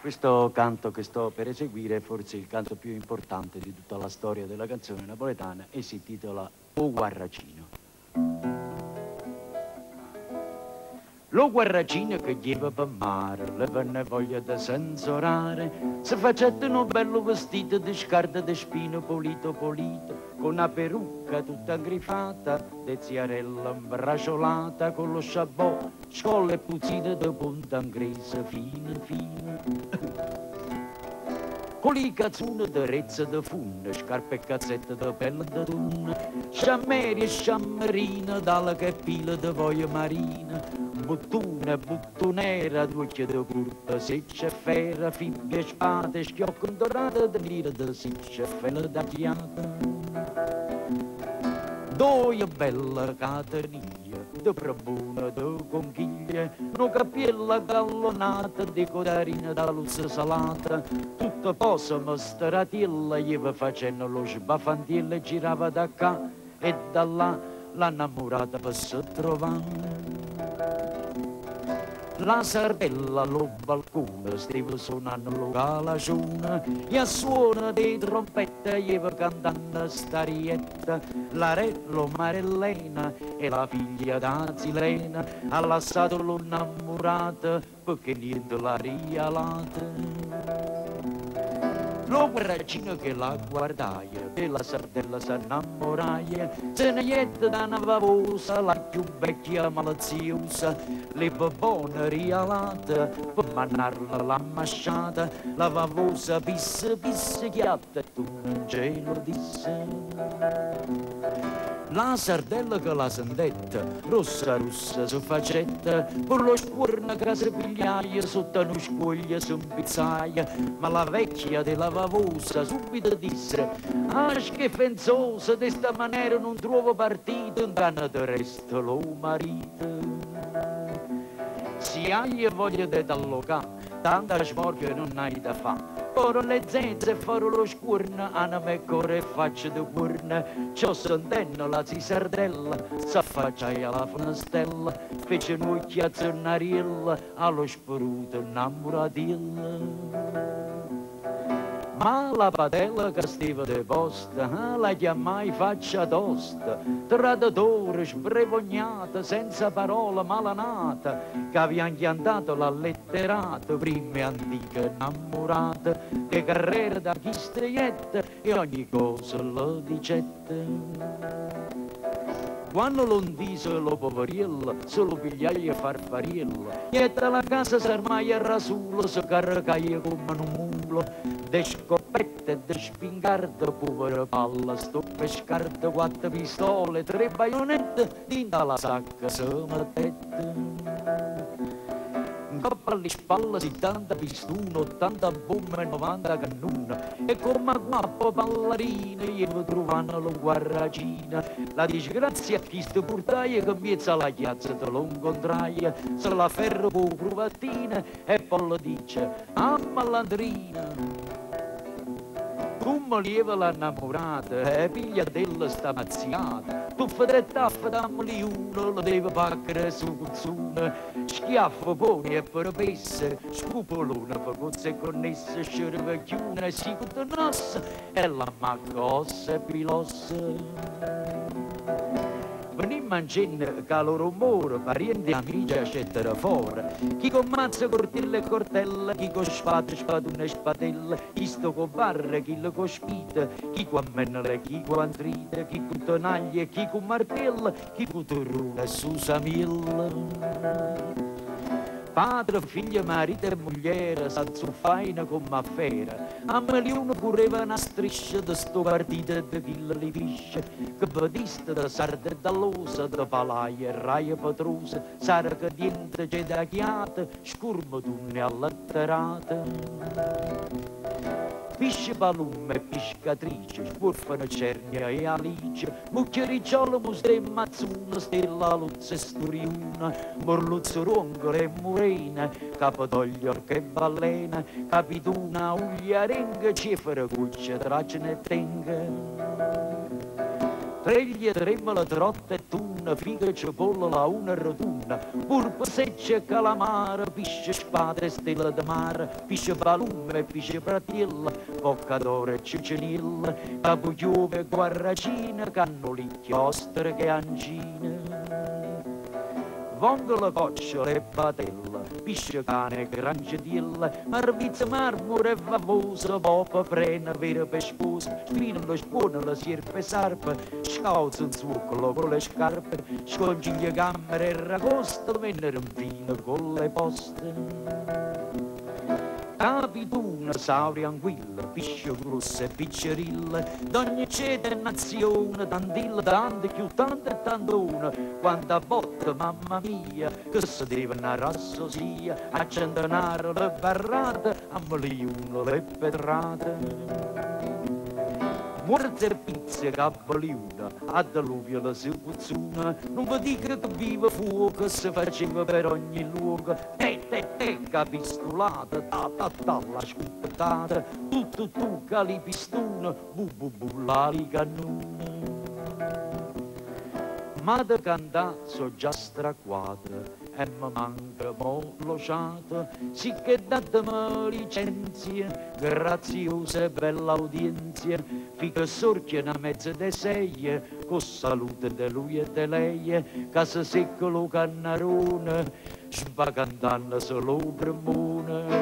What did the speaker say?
Questo canto che sto per eseguire è forse il canto più importante di tutta la storia della canzone napoletana e si intitola O Guarracino. Lo guarracino che chiede per mare, le venne voglia di sensorare, si facette un bello vestito di scarta di spino pulito pulito, con una perucca tutta grifata, de ziarella imbracciolata, con lo sciabò, scolle puzzite di punta inglese, fine fine coligațună de reță de fună, șcarpecațetă de pelă de dună, șamerie, șamrină, dală că pilă de voie marină, butune, butunera, duce de gurtă, sice feră, fibie, spate, șchioc îndorată de liră, de sice felă de agiată. Doie belă catărină, de prabuna, de conchiglie, no capiella gallonata, de codarina da luce salata, tutto posso staratilla, gli facendo lo sbaffantillo, girava da qua e da là, l'annamorata per se trovare. La sardella lo balcone stava suonando lo calacione e a suono di trompetta gli va cantando starietta l'arello Marellena e la figlia da Zilena ha lasciato l'innamorata perché niente l'ha rialata lo guarracino che la guardaia della sardella s'innamoraia se ne jette da una vavosa la più vecchia malaziosa. Le babone rialate per mannarla la masciata. La vavosa pisse pisse chiatta tu non ce lo disse la sardella che la sentetta, rossa rossa su facetta, con lo scuorno che si pigliaia sotto scoglio su un pizzaia, ma la vecchia della vavosa subito disse, ah schifenzosa, di sta maniera non trovo partito, in canna te resto lo marito. Se hai voglia di t'allocare, tanta smorfia non hai da fare. Ora le zenze fare lo scuorno, hanno me core faccia di cuorno, ciò sentendo la zisardella, s'affacciai alla finestrella, fece un'occhiazza a allo spruto innamoratilla. Ma la padella che stava de posta, ah, la chiamai faccia tosta, traditore, sbrevognata, senza parola malanata, che aveva chiantato la letterata, prima antica innamorata, che carriera da chi strietta e ogni cosa lo dicette. Quando l'ondiso lo poveriello, solo pigliaia farfariello, e la casa s'armaia rasulo, si caricaia come un mulo, de scoppette, de spingarde, povera palla, sto pescarde, quattro pistole, tre baionette, dinda la sacca se mettette coppa alle spalle si tanta pistuno, tanta bomba e 90 cannuna. E come guappo ballerina io trovano lo guarracina. La disgrazia chi sto portaia che miezza la chiazza te lo incontraia. Se la ferro con provattina e poi lo dice, ah malandrina come lieva l'innamorata, è figlia della sta mazziata. Tu fai taffa dammeli uno, lo deve paccare su cuzzone. Schiaffo poni e per pesse, scupolone per cozze connesse, scervecchione, si cutonossa, e la macca ossa e pilossa mancin che loro rumore, parenti amici accettano fuori. Chi con mazza, cortella e cortella, chi con spada, spaduna e spadella, chi sto con barre, chi lo con spita, chi con mennele, chi con trita, chi con tonaglie, chi con martella, chi con turruna e susamilla. Padre, figlio, marito e moglie, s'azzuffaina come affera. A milione correva una striscia di sto partito di chi li fisce, che badista da sarda e dallosa, da palaia e raia patrosa, sarca diente c'è da chiata, scurma tunne allatterate. Pisce palume e piscatrice, sbuffano cernia e alice, mucchiericciolo, mustre mazzuna, stella, luzze e sturiuna, morluzzo rongole e murena, capodoglio che balena, capituna, ugliarenga, cifra, cuccia, traccia e tenga. Treglie, tremala, trotta e tu, tunna, figa cipolla, la una rotunna, purpa seccia, calamara, pisce spada stella de mare, pisce palume, pisce pratilla, boccadore e cicinilla, capo chiove, guarracina, cannoli, chiostre che angine vongole, cocciole, patella, piscicane, grangetilla, marvizza, marmure, favosa, popa, frena, vera, pescosa, spinello, la sirpe, sarpe, scalzo, in zuccolo, con le scarpe, scongiglio, camere, ragosto, venere in vino, con le poste. Capituna, sauria anguilla, piscio grossa e piccerilla, d'ogni cede nazione, tantilla, tante più tante e tantona, quanta botta, mamma mia, che si deve andare a sia, a le barrate, a milione le pedrate. Morte e pizze cappaliuna, a deluvio la puzzuna, non vi dica che viva fuoco si faceva per ogni luogo, te te te capistolata, ta ta ta la scupettata, tu tu tu calipistuna, bu bu bu la cannone. Ma da cantà so già straquata, e mi manca mo l'osciato, sì che datemi graziose e bella udienza, fica sorge una mezza de sei, con salute de lui e de lei, casa secco lo cannarone, sbagantanno solo bremone.